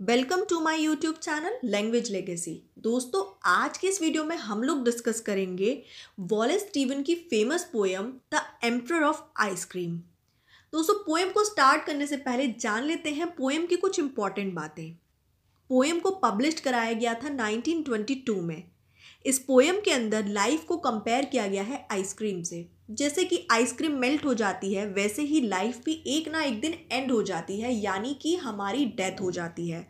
Welcome to my YouTube channel language legacy दोस्तों, आज के इस वीडियो में हम लोग डिस्कस करेंगे वॉलेस स्टीवन की famous poem the emperor of ice cream दोस्तों पोएम को स्टार्ट करने से पहले जान लेते हैं पोएम की कुछ इंपॉर्टेंट बातें। पोएम को पब्लिश कराया गया था 1922 में। इस पोएम के अंदर लाइफ को कंपेयर किया गया है आइसक्रीम से। जैसे कि आइसक्रीम मेल्ट हो जाती है, वैसे ही लाइफ भी एक ना एक दिन एंड हो जाती है, यानी कि हमारी डेथ हो जाती है।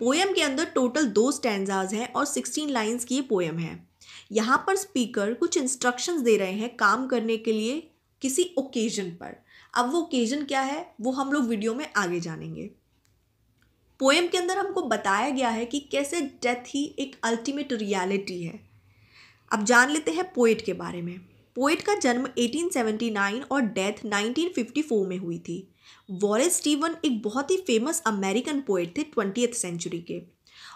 पोएम के अंदर टोटल दो स्टैंडाज हैं और सिक्सटीन लाइन्स की ये पोएम है। यहाँ पर स्पीकर कुछ इंस्ट्रक्शंस दे रहे हैं काम करने के लिए किसी ओकेजन पर। अब वो ओकेजन क्या है, वो हम लोग वीडियो में आगे जानेंगे। पोएम के अंदर हमको बताया गया है कि कैसे डेथ ही एक अल्टीमेट रियलिटी है। अब जान लेते हैं पोइट के बारे में। पोइट का जन्म 1879 और डेथ 1954 में हुई थी। वॉरेस स्टीवन एक बहुत ही फ़ेमस अमेरिकन पोइट थे ट्वेंटी सेंचुरी के।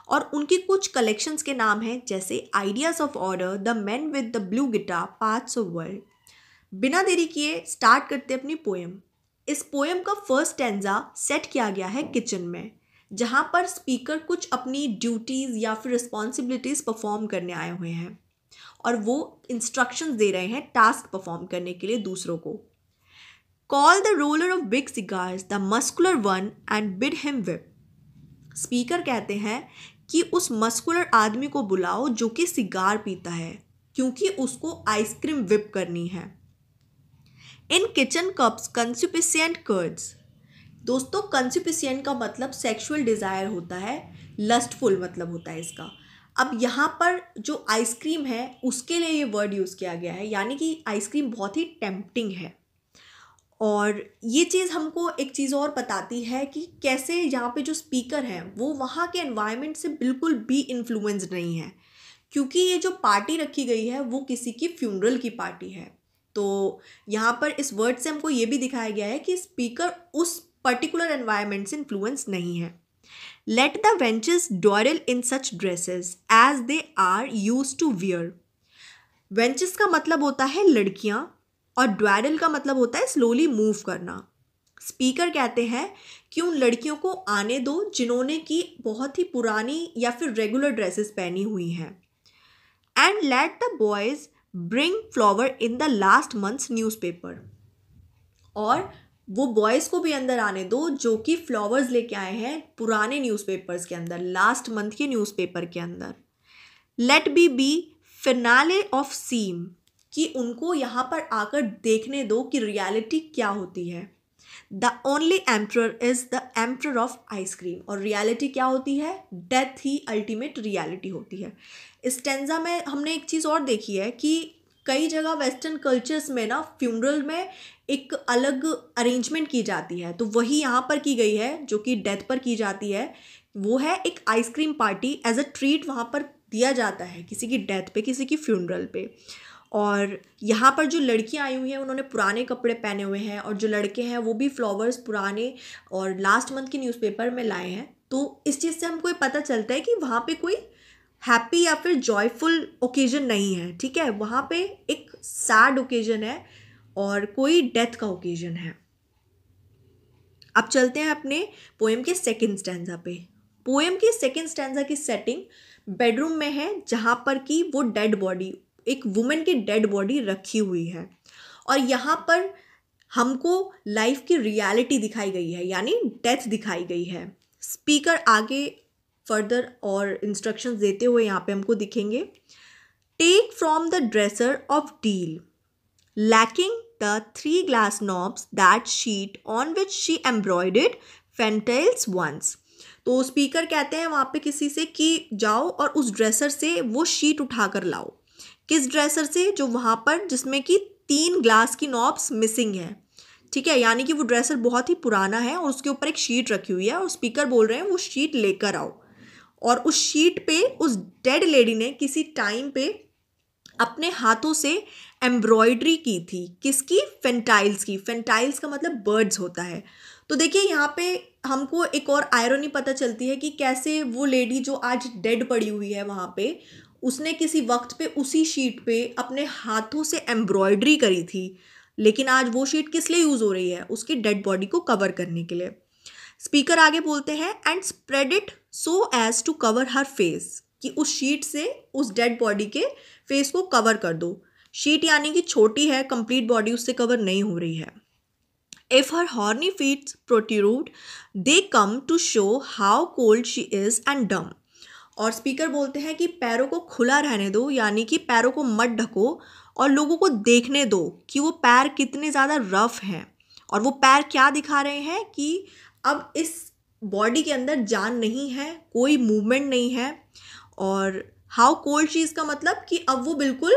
और उनकी कुछ कलेक्शंस के नाम हैं, जैसे ideas of order the man with the blue guitar parts of world. बिना देरी किए स्टार्ट करते अपनी पोएम इस पोएम का फ़र्स्ट टेंजा सेट किया गया है किचन में। जहाँ पर स्पीकर कुछ अपनी ड्यूटीज़ या फिर रिस्पॉन्सिबिलिटीज़ परफॉर्म करने आए हुए हैं और वो इंस्ट्रक्शंस दे रहे हैं टास्क परफॉर्म करने के लिए दूसरों को। Call the roller of big cigars the muscular one and bid him whip speaker कहते हैं कि उस मस्कुलर आदमी को बुलाओ जो कि सिगार पीता है, क्योंकि उसको आइसक्रीम विप करनी है। इन किचन कप्स कंसिपिसियंट कर्ड्स दोस्तों कंसिपिसियंट का मतलब सेक्सुअल डिज़ायर होता है लस्टफुल मतलब होता है इसका। अब यहाँ पर जो आइसक्रीम है, उसके लिए ये वर्ड यूज़ किया गया है, यानी कि आइसक्रीम बहुत ही टेम्पटिंग है। और ये चीज़ हमको एक चीज़ और बताती है कि कैसे यहाँ पे जो स्पीकर हैं, वो वहाँ के एनवायरनमेंट से बिल्कुल भी इन्फ्लुएंस नहीं है। क्योंकि ये जो पार्टी रखी गई है, वो किसी की फ्यूनरल की पार्टी है। तो यहाँ पर इस वर्ड से हमको ये भी दिखाया गया है कि स्पीकर उस पर्टिकुलर एनवायरनमेंट से इन्फ्लुएंस नहीं है. Let the wenches dawdle in such dresses as they are used to wear wenches का मतलब होता है लड़कियाँ और ड्वारल का मतलब होता है स्लोली मूव करना. स्पीकर कहते हैं कि उन लड़कियों को आने दो जिन्होंने की बहुत ही पुरानी या फिर रेगुलर ड्रेसेस पहनी हुई हैं. And let the boys bring flower in the last months newspaper और वो बॉयज़ को भी अंदर आने दो, जो कि फ्लावर्स लेके आए हैं पुराने न्यूज़पेपर्स के अंदर लास्ट मंथ के न्यूज़पेपर के अंदर। Let be be finale of seem कि उनको यहाँ पर आकर देखने दो कि रियलिटी क्या होती है। The only emperor is the emperor of ice cream और रियलिटी क्या होती है? डेथ ही अल्टीमेट रियलिटी होती है। इस टेंजा में हमने एक चीज़ और देखी है कि कई जगह वेस्टर्न कल्चर्स में ना फ्यूनरल में एक अलग अरेंजमेंट की जाती है। तो वही यहाँ पर की गई है, जो कि डेथ पर की जाती है। वो है एक ice cream party as a treat वहाँ पर दिया जाता है, किसी की डेथ पे, किसी की फ्यूनरल पे। और यहाँ पर जो लड़कियाँ आई हुई हैं, उन्होंने पुराने कपड़े पहने हुए हैं और जो लड़के हैं, वो भी फ्लावर्स पुराने और लास्ट मंथ के न्यूज़पेपर में लाए हैं। तो इस चीज़ से हमको पता चलता है कि वहाँ पे कोई हैप्पी या फिर जॉयफुल ओकेजन नहीं है, ठीक है? वहाँ पे एक सैड ओकेजन है और कोई डेथ का ओकेजन है। अब चलते हैं अपने पोएम के सेकेंड स्टैंडा पे। पोएम की सेकेंड स्टैंडा की सेटिंग बेडरूम में है, जहाँ पर कि वो डेड बॉडी एक वुमेन की डेड बॉडी रखी हुई है। और यहाँ पर हमको लाइफ की रियलिटी दिखाई गई है, यानी डेथ दिखाई गई है। स्पीकर आगे फर्दर और इंस्ट्रक्शंस देते हुए यहाँ पे हमको दिखेंगे। Take from the dresser of deal lacking the three glass knobs that sheet on which she embroidered fantails once तो स्पीकर कहते हैं वहाँ पे किसी से कि जाओ और उस ड्रेसर से वो शीट उठा कर लाओ। किस ड्रेसर से? जो वहाँ पर जिसमें कि तीन ग्लास की नॉब्स मिसिंग है। ठीक है, यानी कि वो ड्रेसर बहुत ही पुराना है और उसके ऊपर एक शीट रखी हुई है और स्पीकर बोल रहे हैं वो शीट लेकर आओ। और उस शीट पे, उस डेड लेडी ने किसी टाइम पे अपने हाथों से एम्ब्रॉयडरी की थी। किसकी? फेंटाइल्स की। फेंटाइल्स का मतलब बर्ड्स होता है। तो देखिए, यहाँ पे हमको एक और आयरनी पता चलती है कि कैसे वो लेडी जो आज डेड पड़ी हुई है वहाँ पे, उसने किसी वक्त पे उसी शीट पे अपने हाथों से एम्ब्रॉयडरी करी थी। लेकिन आज वो शीट किस लिए यूज़ हो रही है? उसकी डेड बॉडी को कवर करने के लिए। स्पीकर आगे बोलते हैं and spread it so as to cover her face कि उस शीट से, उस डेड बॉडी के फेस को कवर कर दो। शीट यानी कि छोटी है कंप्लीट बॉडी उससे कवर नहीं हो रही है। If her horny feet protrude they come to show how cold she is and dumb और स्पीकर बोलते हैं कि पैरों को खुला रहने दो, यानी कि पैरों को मत ढको और लोगों को देखने दो कि वो पैर कितने ज़्यादा रफ हैं। और वो पैर क्या दिखा रहे हैं कि अब इस बॉडी के अंदर जान नहीं है, कोई मूवमेंट नहीं है और हाउ कोल्ड चीज़ का मतलब कि अब वो बिल्कुल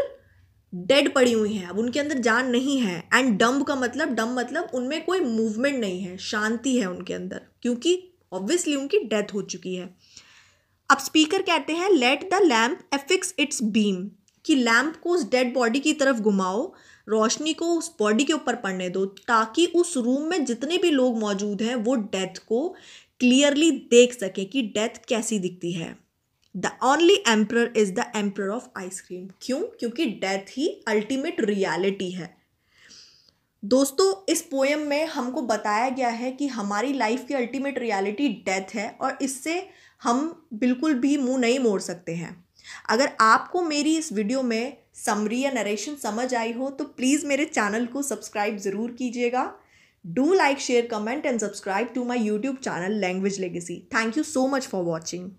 डेड पड़ी हुई हैं, अब उनके अंदर जान नहीं है एंड डम्ब का मतलब डम मतलब उनमें कोई मूवमेंट नहीं है, शांति है उनके अंदर क्योंकि ऑब्वियसली उनकी डेथ हो चुकी है। अब स्पीकर कहते हैं let the lamp affix its beam कि लैम्प को उस डेड बॉडी की तरफ़ घुमाओ रोशनी को उस बॉडी के ऊपर पड़ने दो ताकि उस रूम में जितने भी लोग मौजूद हैं, वो डेथ को क्लियरली देख सकें कि डेथ कैसी दिखती है। The only emperor is the emperor of ice cream क्यों? क्योंकि डेथ ही अल्टीमेट रियलिटी है। दोस्तों, इस पोएम में हमको बताया गया है कि हमारी लाइफ की अल्टीमेट रियलिटी डेथ है और इससे हम बिल्कुल भी मुँह नहीं मोड़ सकते हैं। अगर आपको मेरी इस वीडियो में समरी या नरेशन समझ आई हो तो प्लीज़ मेरे चैनल को सब्सक्राइब ज़रूर कीजिएगा do like share comment and subscribe to my YouTube channel language legacy thank you so much for watching